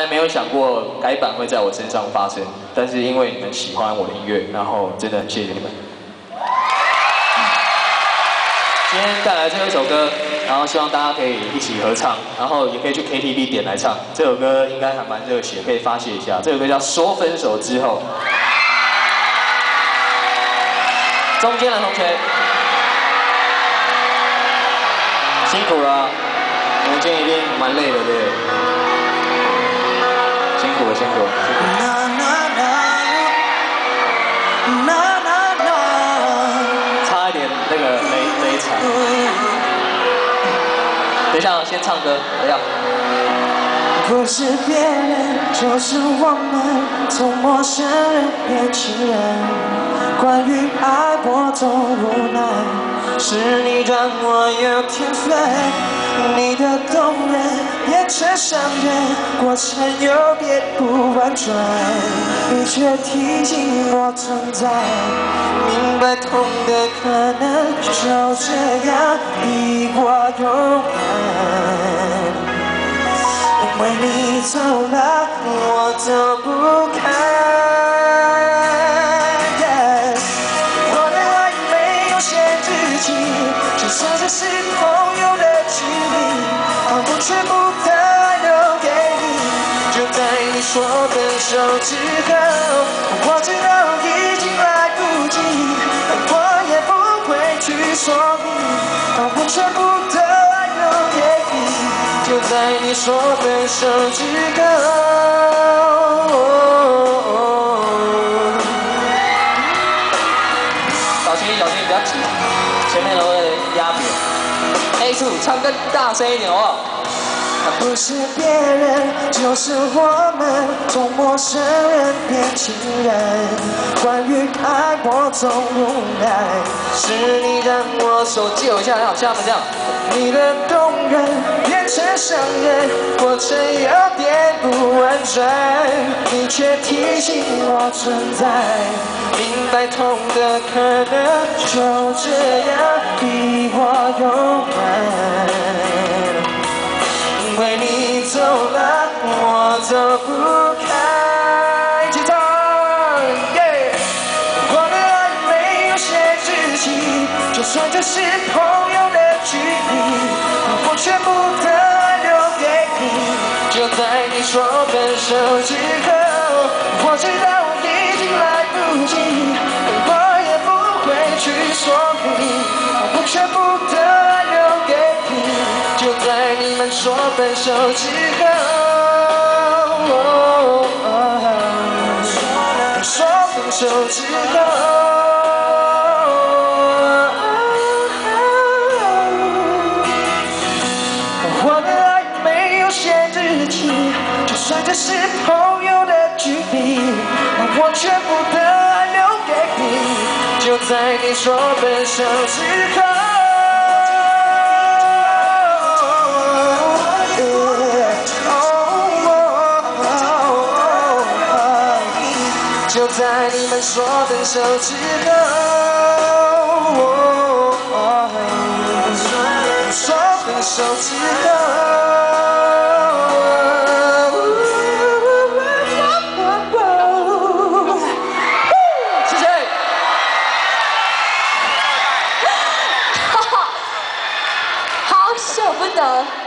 来没有想过改版会在我身上发生，但是因为你们喜欢我的音乐，然后真的很谢谢你们。今天带来最后一首歌，然后希望大家可以一起合唱，然后也可以去 KTV 点来唱。这首歌应该还蛮热血，可以发泄一下。这首歌叫《说分手之后》。中间的同学，辛苦了，你们今天一定蛮累的，对不对？辛苦了，辛苦了，辛苦了。差一点那个没没场。等一下，先唱歌，等一下。不是别人，就是我们，从陌生人变情人。关于爱，我总无奈，是你让我有天分。你的动人变成伤人，过程有点不完转，你却提醒我存在，明白痛的可能就这样逼我勇敢。因为你走了，我走不开。就算这是朋友的距离，把我全部的爱留给你。就在你说分手之后，我知道已经来不及，我也不会去说明，把我全部的爱留给你。就在你说分手之后。小心小心，不要挤，前面的会压扁。A 组唱更大声一点哦不是别人，就是我们，从陌生人变情人。关于爱，我总无奈，是你让我手借我一下，好像这样。你的动人变成伤人，过程有点不完整，你却提醒我存在，明白痛的可能就这样逼我勇敢。因为你走了，我走不开。起唱，耶！我的爱没有限制期，就算这是朋友的距离，我全部的爱留给你。就在说分手之后，我知道我已经来不及，我也不会去说明，我全部的爱留给你。就在你们说分手之后，说分手之后，我的爱没有限制期期，就是朋友的距离，把我全部的爱留给你。就在你说分手之后。就在你们说分手之后，说分手之后。though.